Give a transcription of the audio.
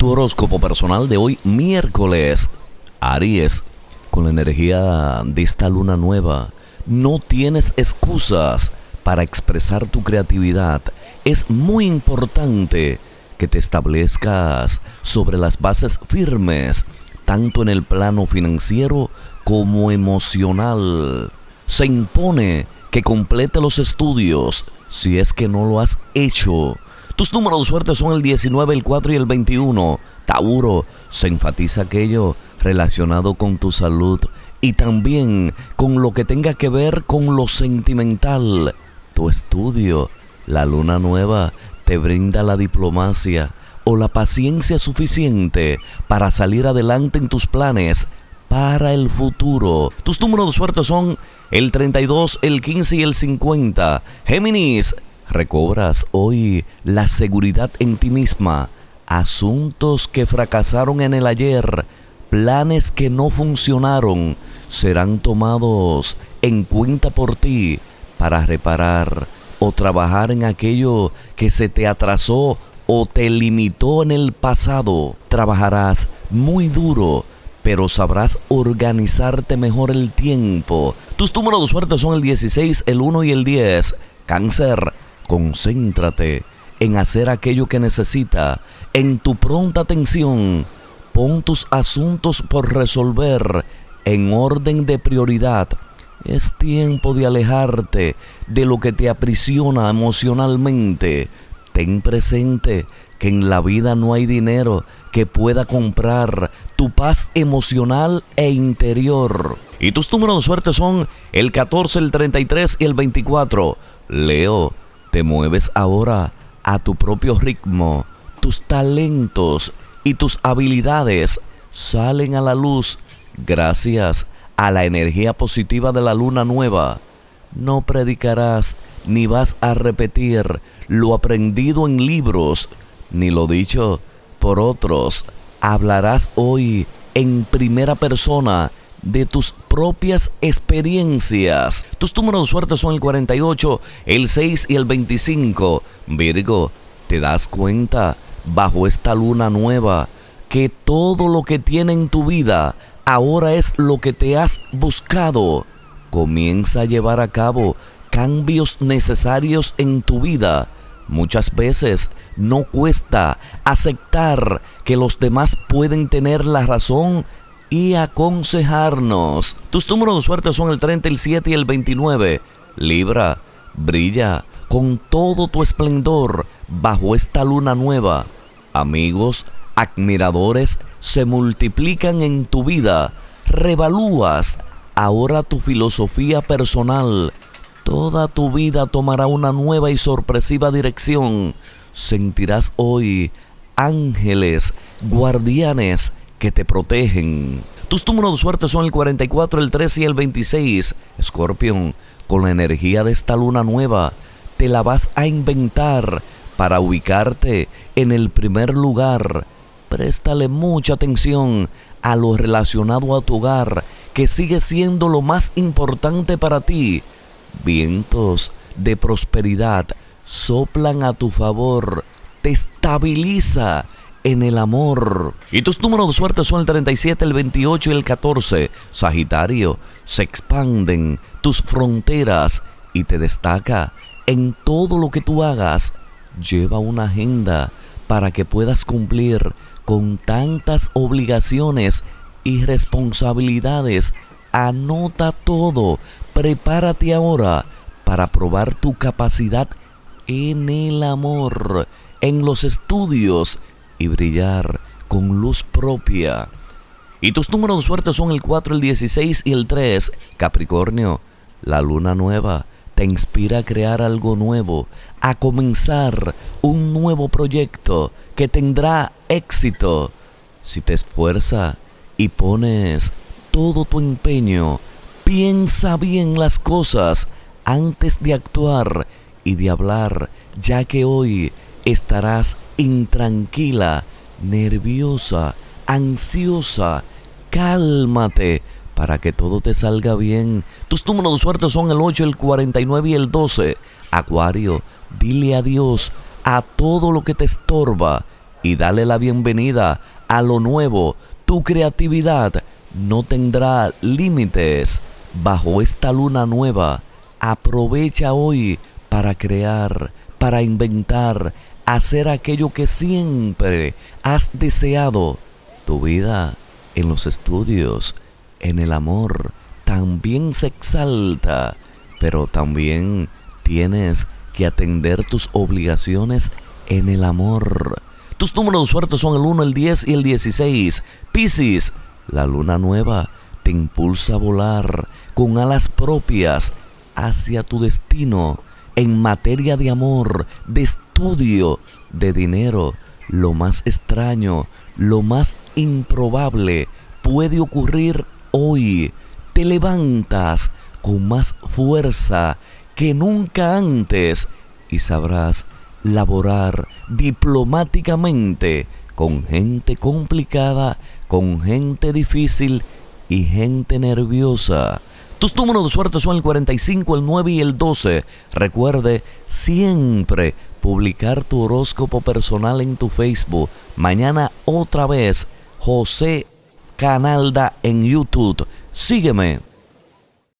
Tu horóscopo personal de hoy, miércoles. Aries, con la energía de esta luna nueva, no tienes excusas para expresar tu creatividad. Es muy importante que te establezcas sobre las bases firmes, tanto en el plano financiero como emocional. Se impone que complete los estudios si es que no lo has hecho. Tus números de suerte son el 19, el 4 y el 21. Tauro, se enfatiza aquello relacionado con tu salud y también con lo que tenga que ver con lo sentimental. Tu estudio, la luna nueva, te brinda la diplomacia o la paciencia suficiente para salir adelante en tus planes para el futuro. Tus números de suerte son el 32, el 15 y el 50. Géminis, recobras hoy la seguridad en ti misma. Asuntos que fracasaron en el ayer, planes que no funcionaron, serán tomados en cuenta por ti para reparar o trabajar en aquello que se te atrasó o te limitó en el pasado. Trabajarás muy duro pero sabrás organizarte mejor el tiempo. Tus números de suerte son el 16, el 1 y el 10. Cáncer, concéntrate en hacer aquello que necesita, en tu pronta atención. Pon tus asuntos por resolver en orden de prioridad. Es tiempo de alejarte de lo que te aprisiona emocionalmente. Ten presente que en la vida no hay dinero que pueda comprar tu paz emocional e interior. Y tus números de suerte son el 14, el 33 y el 24. Leo, te mueves ahora a tu propio ritmo. Tus talentos y tus habilidades salen a la luz gracias a la energía positiva de la luna nueva. No predicarás ni vas a repetir lo aprendido en libros, ni lo dicho por otros. Hablarás hoy en primera persona de tus propias experiencias. Tus números de suerte son el 48, el 6 y el 25. Virgo, te das cuenta bajo esta luna nueva que todo lo que tiene en tu vida ahora es lo que te has buscado. Comienza a llevar a cabo cambios necesarios en tu vida Muchas veces no cuesta aceptar que los demás pueden tener la razón y aconsejarnos. Tus números de suerte son el 30, el 7 y el 29. Libra, brilla con todo tu esplendor bajo esta luna nueva. Amigos, admiradores se multiplican en tu vida. Revalúas ahora tu filosofía personal Toda tu vida tomará una nueva y sorpresiva dirección. Sentirás hoy ángeles, guardianes que te protegen. Tus números de suerte son el 44, el 13 y el 26. Scorpion, con la energía de esta luna nueva, te la vas a inventar para ubicarte en el primer lugar. Préstale mucha atención a lo relacionado a tu hogar, que sigue siendo lo más importante para ti vientos de prosperidad soplan a tu favor, te estabiliza en el amor. Y tus números de suerte son el 37, el 28 y el 14. Sagitario, se expanden tus fronteras y te destaca en todo lo que tú hagas. Lleva una agenda para que puedas cumplir con tantas obligaciones y responsabilidades. Anota todo Prepárate ahora para probar tu capacidad en el amor, en los estudios y brillar con luz propia. Y tus números de suerte son el 4, el 16 y el 3. Capricornio, la luna nueva te inspira a crear algo nuevo, a comenzar un nuevo proyecto que tendrá éxito. Si te esfuerza y pones todo tu empeño, Piensa bien las cosas antes de actuar y de hablar, ya que hoy estarás intranquila, nerviosa, ansiosa. Cálmate para que todo te salga bien. Tus números de suerte son el 8, el 49 y el 12. Acuario, dile adiós a todo lo que te estorba y dale la bienvenida a lo nuevo. Tu creatividad no tendrá límites bajo esta luna nueva. Aprovecha hoy para crear, para inventar, hacer aquello que siempre has deseado. Tu vida en los estudios, en el amor, también se exalta, pero también tienes que atender tus obligaciones en el amor. Tus números de suerte son el 1, el 10 y el 16. Piscis, la luna nueva te impulsa a volar con alas propias hacia tu destino en materia de amor, de estudio, de dinero. Lo más extraño, lo más improbable puede ocurrir hoy. Te levantas con más fuerza que nunca antes y sabrás laborar diplomáticamente con gente complicada, con gente difícil y gente nerviosa. Tus números de suerte son el 45, el 9 y el 12. Recuerde siempre publicar tu horóscopo personal en tu Facebook. Mañana otra vez, José Canalda en YouTube. Sígueme.